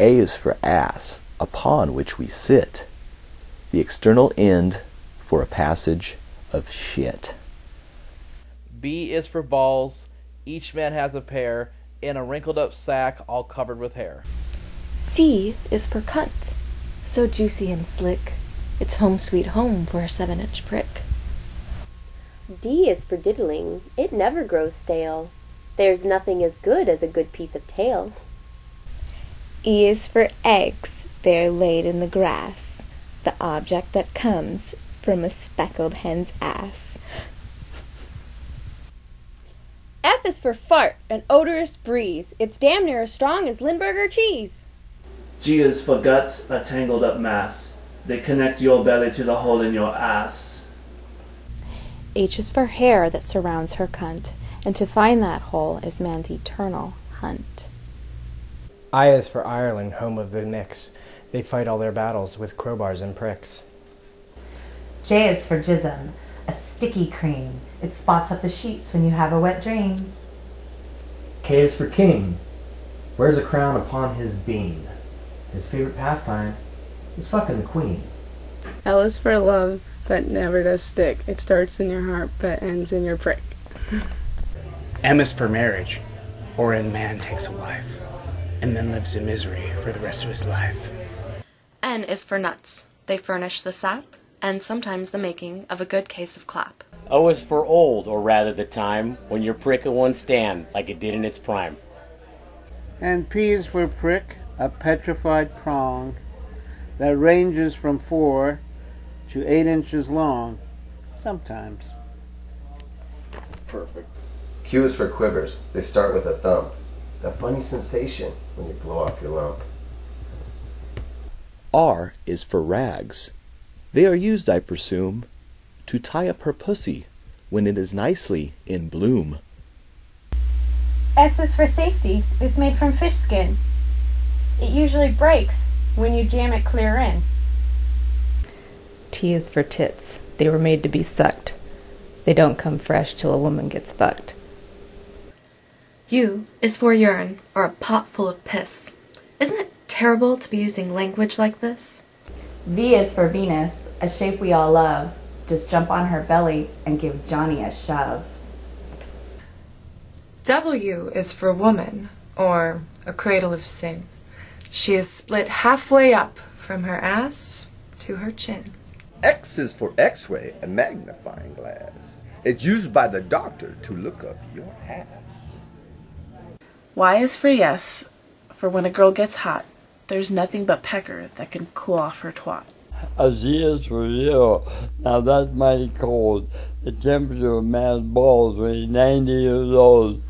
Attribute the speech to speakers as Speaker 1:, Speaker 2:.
Speaker 1: A is for ass, upon which we sit. The external end for a passage of shit.
Speaker 2: B is for balls. Each man has a pair in a wrinkled up sack all covered with hair.
Speaker 3: C is for cunt, so juicy and slick. It's home sweet home for a seven inch prick.
Speaker 4: D is for diddling. It never grows stale. There's nothing as good as a good piece of tail.
Speaker 5: E is for eggs. They're laid in the grass. The object that comes from a speckled hen's ass.
Speaker 6: F is for fart, an odorous breeze. It's damn near as strong as Limburger cheese.
Speaker 7: G is for guts, a tangled up mass. They connect your belly to the hole in your ass.
Speaker 8: H is for hair that surrounds her cunt, and to find that hole is man's eternal hunt.
Speaker 9: I is for Ireland, home of the Micks. They fight all their battles with crowbars and pricks.
Speaker 10: J is for jism, a sticky cream. It spots up the sheets when you have a wet dream.
Speaker 11: K is for king. Wears a crown upon his bean. His favorite pastime is fucking the queen.
Speaker 12: L is for love that never does stick. It starts in your heart but ends in your prick.
Speaker 13: M is for marriage, or a man takes a wife and then lives in misery for the rest of his life.
Speaker 14: N is for nuts. They furnish the sap and sometimes the making of a good case of clap.
Speaker 15: O is for old, or rather the time when your prick won't stand like it did in its prime.
Speaker 16: And P is for prick, a petrified prong that ranges from four to eight inches long, sometimes.
Speaker 17: Perfect. Q is for quivers. They start with a thump. A funny sensation when you blow off your lump.
Speaker 1: R is for rags. They are used, I presume, to tie up her pussy when it is nicely in bloom.
Speaker 6: S is for safety. It's made from fish skin. It usually breaks when you jam it clear in.
Speaker 18: T is for tits. They were made to be sucked. They don't come fresh till a woman gets fucked.
Speaker 14: U is for urine, or a pot full of piss. Isn't it terrible to be using language like this?
Speaker 10: V is for Venus, a shape we all love. Just jump on her belly and give Johnny a shove.
Speaker 19: W is for woman, or a cradle of sin. She is split halfway up from her ass to her chin.
Speaker 20: X is for X-ray, a magnifying glass. It's used by the doctor to look up your ass.
Speaker 19: Y is for yes, for when a girl gets hot, there's nothing but pecker that can cool off her twat.
Speaker 6: A Z is for zero. Now that's mighty cold. The temperature of man's balls when he's 90 years old.